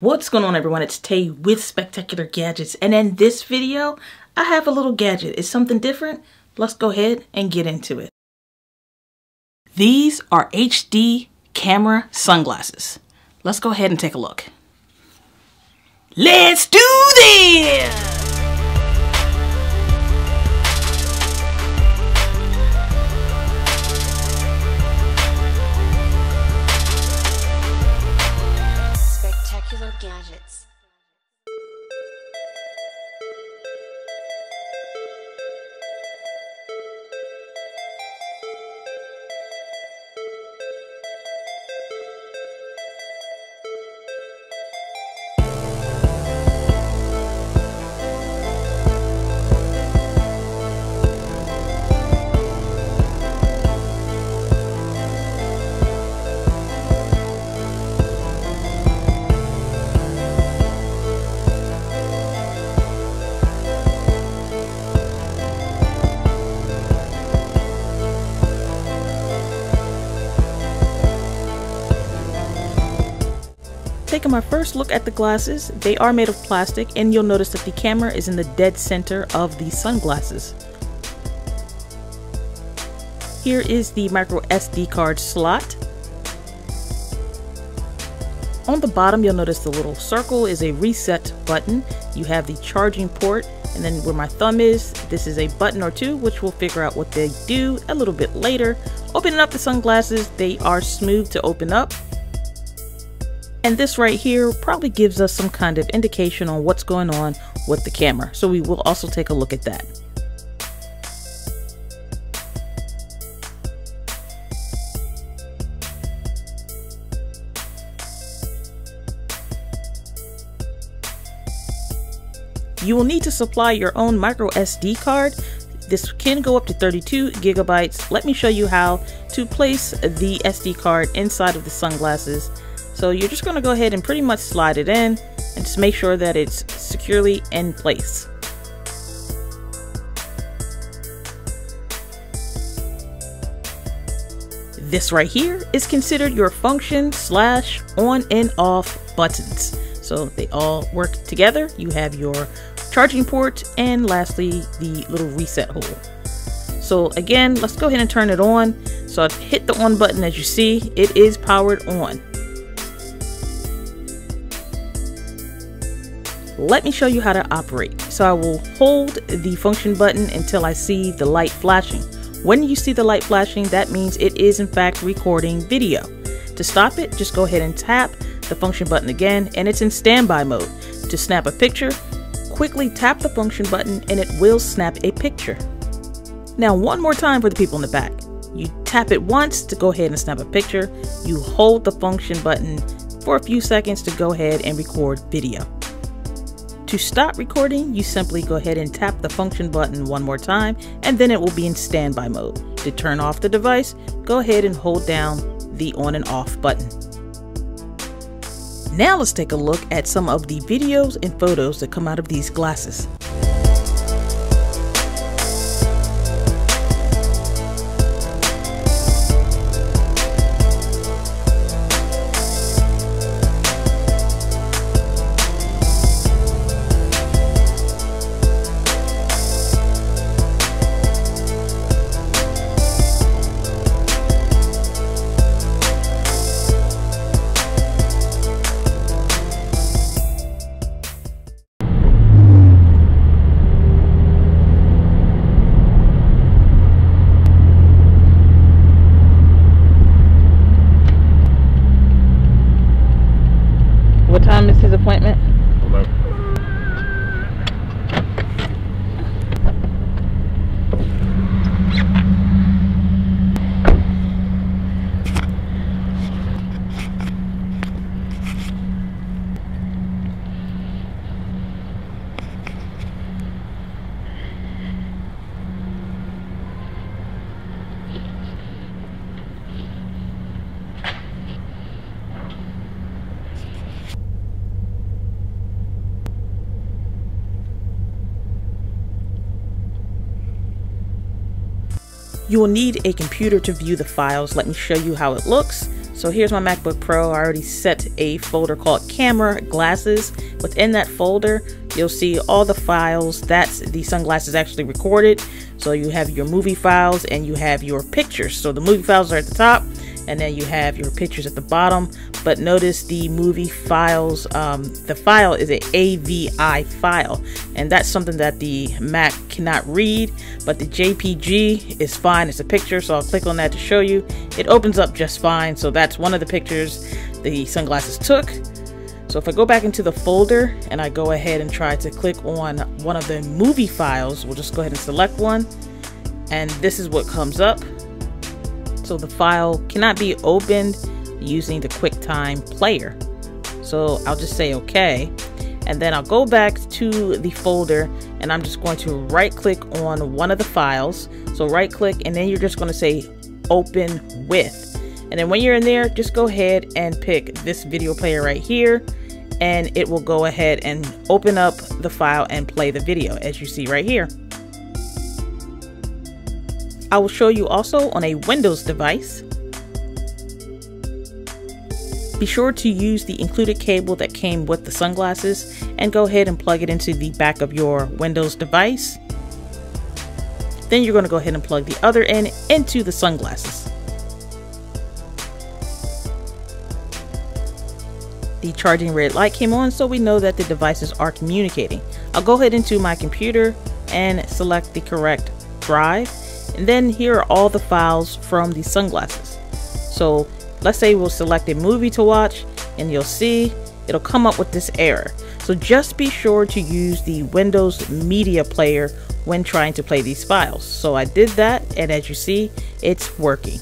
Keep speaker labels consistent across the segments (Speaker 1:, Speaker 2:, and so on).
Speaker 1: What's going on everyone? It's Tay with SpecTechular Gadgets and in this video I have a little gadget. It's something different. Let's go ahead and get into it. These are HD camera sunglasses. Let's go ahead and take a look. Let's do this! Taking my first look at the glasses, they are made of plastic and you'll notice that the camera is in the dead center of the sunglasses. Here is the micro SD card slot. On the bottom you'll notice the little circle is a reset button. You have the charging port and then where my thumb is, this is a button or two which we'll figure out what they do a little bit later. Opening up the sunglasses, they are smooth to open up and this right here probably gives us some kind of indication on what's going on with the camera. So we will also take a look at that. You will need to supply your own micro SD card. This can go up to 32 gigabytes. Let me show you how to place the SD card inside of the sunglasses so you're just going to go ahead and pretty much slide it in and just make sure that it's securely in place. This right here is considered your function slash on and off buttons. So they all work together. You have your charging port and lastly the little reset hole. So again, let's go ahead and turn it on. So I've hit the on button as you see, it is powered on. Let me show you how to operate. So I will hold the function button until I see the light flashing. When you see the light flashing, that means it is in fact recording video. To stop it, just go ahead and tap the function button again and it's in standby mode. To snap a picture, quickly tap the function button and it will snap a picture. Now one more time for the people in the back. You tap it once to go ahead and snap a picture. You hold the function button for a few seconds to go ahead and record video. To stop recording, you simply go ahead and tap the function button one more time and then it will be in standby mode. To turn off the device, go ahead and hold down the on and off button. Now let's take a look at some of the videos and photos that come out of these glasses. You will need a computer to view the files. Let me show you how it looks. So here's my MacBook Pro. I already set a folder called camera glasses. Within that folder, you'll see all the files that the sunglasses actually recorded. So you have your movie files and you have your pictures. So the movie files are at the top and then you have your pictures at the bottom but notice the movie files um, the file is a AVI file and that's something that the Mac cannot read but the JPG is fine. It's a picture so I'll click on that to show you. It opens up just fine so that's one of the pictures the sunglasses took. So if I go back into the folder and I go ahead and try to click on one of the movie files we'll just go ahead and select one and this is what comes up. So the file cannot be opened using the QuickTime player. So I'll just say okay. And then I'll go back to the folder and I'm just going to right click on one of the files. So right click and then you're just going to say open with. And then when you're in there, just go ahead and pick this video player right here and it will go ahead and open up the file and play the video as you see right here. I will show you also on a Windows device. Be sure to use the included cable that came with the sunglasses and go ahead and plug it into the back of your Windows device. Then you're going to go ahead and plug the other end into the sunglasses. The charging red light came on so we know that the devices are communicating. I'll go ahead into my computer and select the correct drive and then here are all the files from the sunglasses. So let's say we'll select a movie to watch and you'll see it'll come up with this error. So just be sure to use the Windows Media Player when trying to play these files. So I did that and as you see, it's working.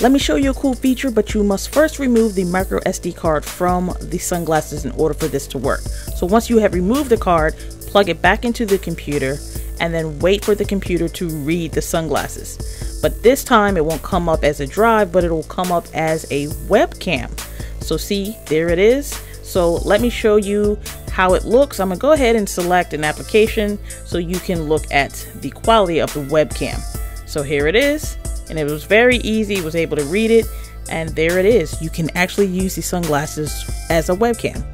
Speaker 1: Let me show you a cool feature, but you must first remove the micro SD card from the sunglasses in order for this to work. So once you have removed the card, plug it back into the computer and then wait for the computer to read the sunglasses. But this time it won't come up as a drive, but it will come up as a webcam. So see, there it is. So let me show you how it looks. I'm gonna go ahead and select an application so you can look at the quality of the webcam. So here it is, and it was very easy, was able to read it, and there it is. You can actually use the sunglasses as a webcam.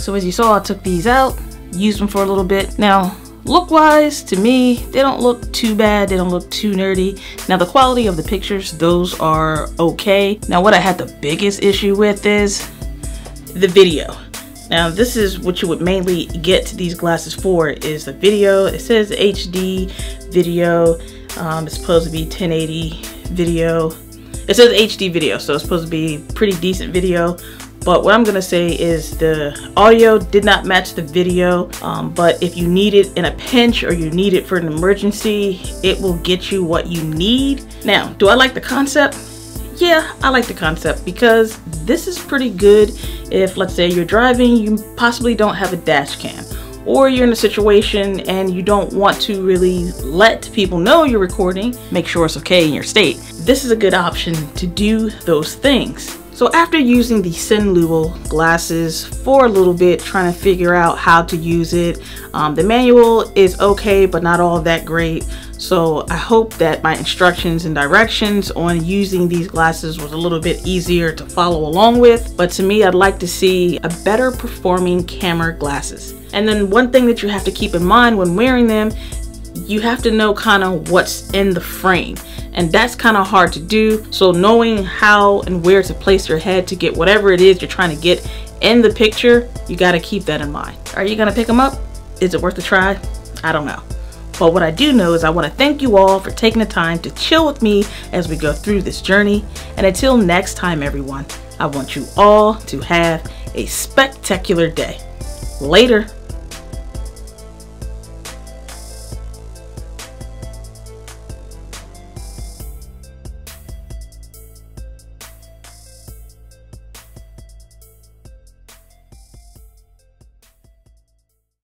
Speaker 1: So as you saw, I took these out, used them for a little bit. Now, look wise, to me, they don't look too bad. They don't look too nerdy. Now the quality of the pictures, those are okay. Now what I had the biggest issue with is the video. Now this is what you would mainly get these glasses for is the video. It says HD video. Um, it's supposed to be 1080 video. It says HD video, so it's supposed to be pretty decent video but what I'm gonna say is the audio did not match the video um, but if you need it in a pinch or you need it for an emergency it will get you what you need now do I like the concept yeah I like the concept because this is pretty good if let's say you're driving you possibly don't have a dash cam or you're in a situation and you don't want to really let people know you're recording, make sure it's okay in your state. This is a good option to do those things. So after using the Senluo glasses for a little bit, trying to figure out how to use it, um, the manual is okay, but not all that great. So I hope that my instructions and directions on using these glasses was a little bit easier to follow along with. But to me, I'd like to see a better performing camera glasses. And then one thing that you have to keep in mind when wearing them, you have to know kind of what's in the frame and that's kind of hard to do so knowing how and where to place your head to get whatever it is you're trying to get in the picture you got to keep that in mind are you gonna pick them up is it worth a try i don't know but what I do know is I want to thank you all for taking the time to chill with me as we go through this journey. And until next time, everyone, I want you all to have a spectacular day. Later.